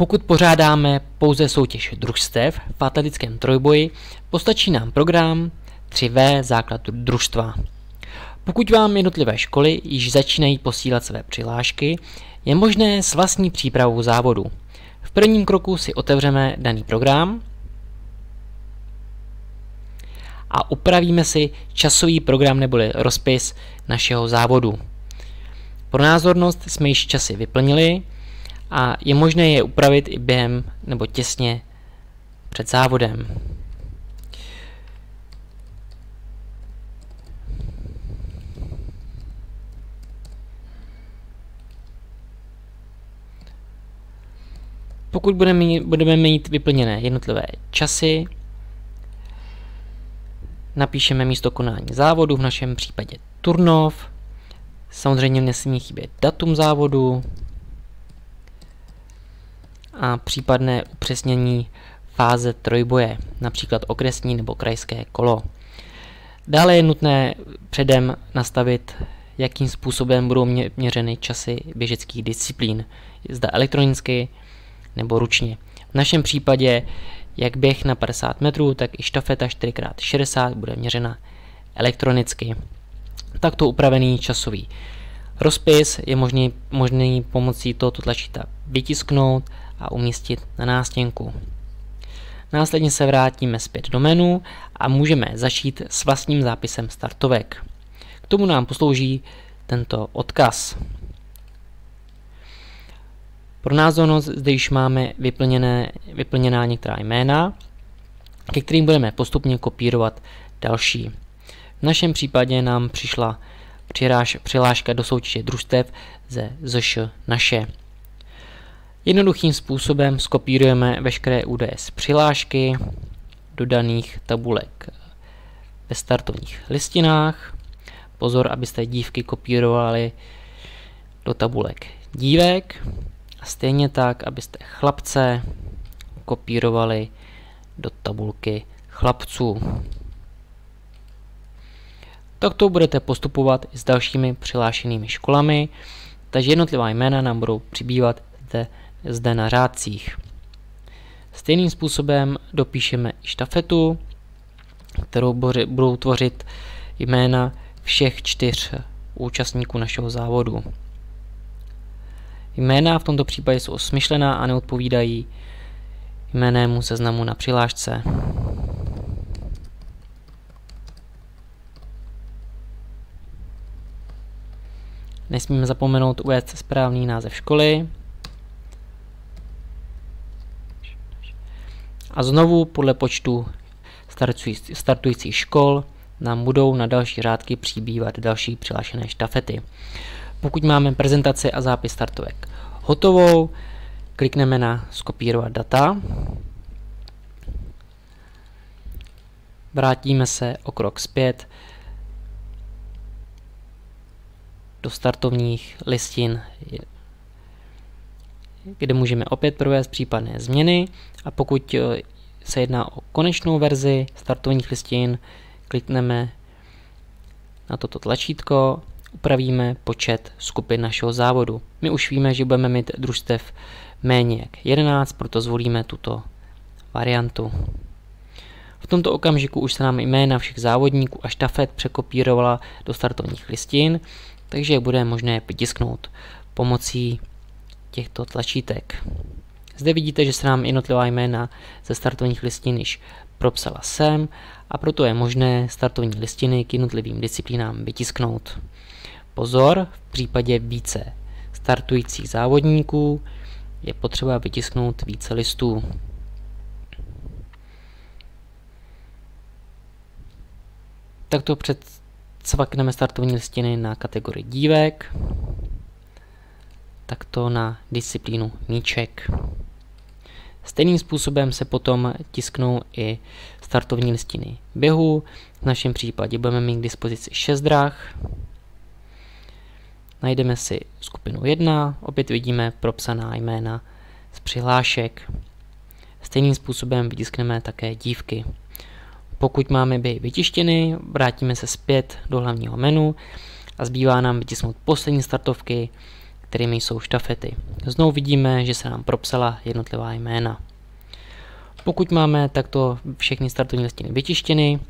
Pokud pořádáme pouze soutěž družstev v atletickém trojboji, postačí nám program 3V základ družstva. Pokud vám jednotlivé školy již začínají posílat své přihlášky, je možné s vlastní přípravou závodu. V prvním kroku si otevřeme daný program a upravíme si časový program neboli rozpis našeho závodu. Pro názornost jsme již časy vyplnili a je možné je upravit i během nebo těsně před závodem. Pokud budeme mít, budeme mít vyplněné jednotlivé časy, napíšeme místo konání závodu, v našem případě Turnov, samozřejmě nesmí chybět datum závodu a případné upřesnění fáze trojboje, například okresní nebo krajské kolo. Dále je nutné předem nastavit, jakým způsobem budou měřeny časy běžeckých disciplín, zda elektronicky nebo ručně. V našem případě jak běh na 50 metrů, tak i štafeta 4x60 bude měřena elektronicky. Takto upravený časový rozpis je možný, možný pomocí tohoto tlačíta vytisknout a umístit na nástěnku. Následně se vrátíme zpět do menu a můžeme začít s vlastním zápisem startovek. K tomu nám poslouží tento odkaz. Pro názornost zde již máme vyplněné, vyplněná některá jména, ke kterým budeme postupně kopírovat další. V našem případě nám přišla přihláška do soutěže družstev ze ZŠ naše. Jednoduchým způsobem skopírujeme veškeré údaje z přihlášky do daných tabulek ve startovních listinách. Pozor, abyste dívky kopírovali do tabulek dívek. A stejně tak, abyste chlapce kopírovali do tabulky chlapců. Takto budete postupovat i s dalšími přihlášenými školami, takže jednotlivá jména nám budou přibývat zde, zde na řádcích. Stejným způsobem dopíšeme i štafetu, kterou budou tvořit jména všech čtyř účastníků našeho závodu. Jména v tomto případě jsou smyšlená a neodpovídají jménému seznamu na přihlášce. Nesmíme zapomenout uvést správný název školy. A znovu podle počtu startujících škol nám budou na další řádky přibývat další přihlášené štafety. Pokud máme prezentaci a zápis startovek hotovou, klikneme na skopírovat data. Vrátíme se o krok zpět do startovních listin, kde můžeme opět provést případné změny a pokud eh, se jedná o konečnou verzi startovních listin, klikneme na toto tlačítko upravíme počet skupin našeho závodu. My už víme, že budeme mít družstev méně jak 11, proto zvolíme tuto variantu. V tomto okamžiku už se nám jména všech závodníků a štafet překopírovala do startovních listin, takže je bude možné vytisknout pomocí těchto tlačítek. Zde vidíte, že se nám jednotlivá jména ze startovních listin již propsala sem a proto je možné startovní listiny k jednotlivým disciplínám vytisknout. Pozor, v případě více startujících závodníků je potřeba vytisknout více listů. Takto předsvakneme startovní listiny na kategorii dívek, takto na disciplínu míček. Stejným způsobem se potom tisknou i startovní listiny běhu. V našem případě budeme mít k dispozici 6 drah, Najdeme si skupinu 1, opět vidíme propsaná jména z přihlášek. Stejným způsobem vytiskneme také dívky. Pokud máme být vytištěny, vrátíme se zpět do hlavního menu a zbývá nám vytisknout poslední startovky, kterými jsou štafety. Znovu vidíme, že se nám propsala jednotlivá jména. Pokud máme takto všechny startovní listiny vytištěny,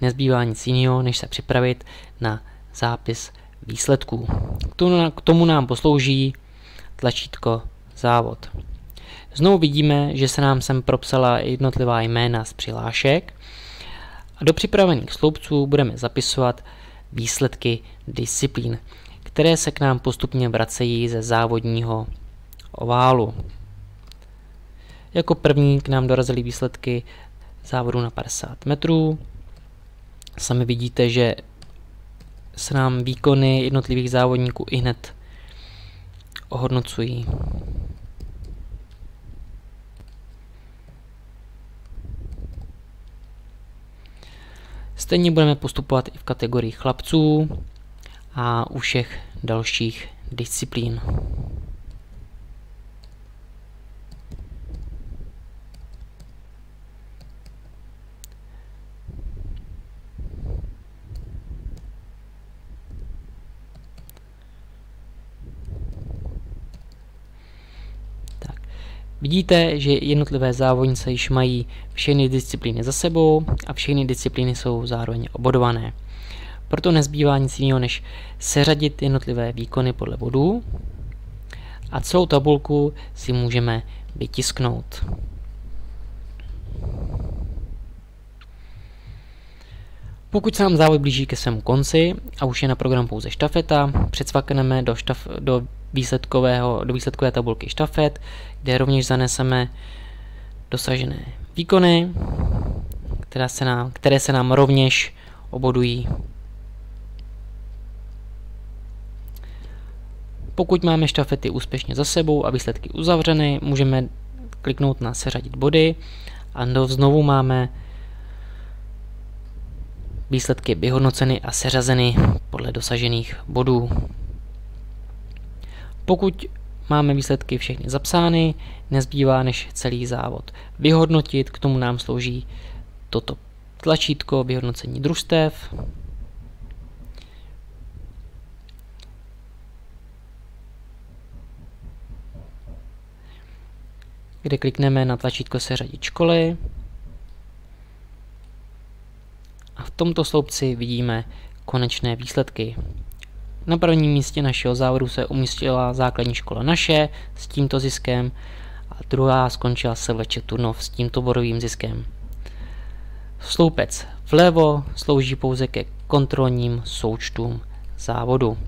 nezbývá nic jiného, než se připravit na zápis výsledků. K tomu nám poslouží tlačítko závod. Znovu vidíme, že se nám sem propsala jednotlivá jména z přihlášek a do připravených sloupců budeme zapisovat výsledky disciplín, které se k nám postupně vracejí ze závodního oválu. Jako první k nám dorazily výsledky závodu na 50 metrů. Sami vidíte, že se nám výkony jednotlivých závodníků i hned ohodnocují. Stejně budeme postupovat i v kategorii chlapců a u všech dalších disciplín. Vidíte, že jednotlivé závodnice již mají všechny disciplíny za sebou a všechny disciplíny jsou zároveň obodované. Proto nezbývá nic jiného, než seřadit jednotlivé výkony podle bodů a celou tabulku si můžeme vytisknout. Pokud se nám závod blíží ke svému konci a už je na program pouze štafeta, předsvakneme do, štaf, do výsledkového, do výsledkové tabulky štafet, kde rovněž zaneseme dosažené výkony, které se nám, které se nám rovněž obodují. Pokud máme štafety úspěšně za sebou a výsledky uzavřeny, můžeme kliknout na seřadit body a znovu máme výsledky vyhodnoceny a seřazeny podle dosažených bodů. Pokud máme výsledky všechny zapsány, nezbývá než celý závod vyhodnotit, k tomu nám slouží toto tlačítko vyhodnocení družstev. Kde klikneme na tlačítko seřadit školy a v tomto sloupci vidíme konečné výsledky. Na prvním místě našeho závodu se umístila základní škola naše s tímto ziskem a druhá skončila se Vleče Turnov s tímto bodovým ziskem. Sloupec vlevo slouží pouze ke kontrolním součtům závodu.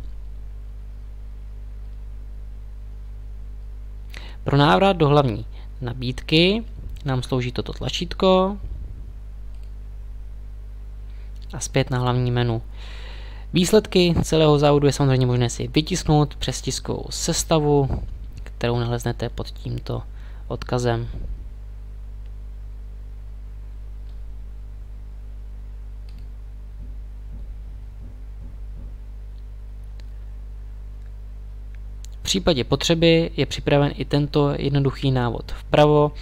Pro návrat do hlavní nabídky nám slouží toto tlačítko a zpět na hlavní menu. Výsledky celého závodu je samozřejmě možné si vytisknout přes tiskovou sestavu, kterou naleznete pod tímto odkazem. Případě potřeby je připraven i tento jednoduchý návod vpravo,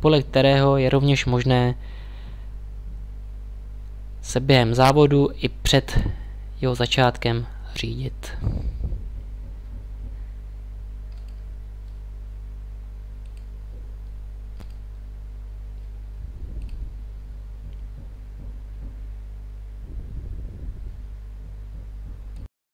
podle kterého je rovněž možné se během závodu i před jeho začátkem řídit.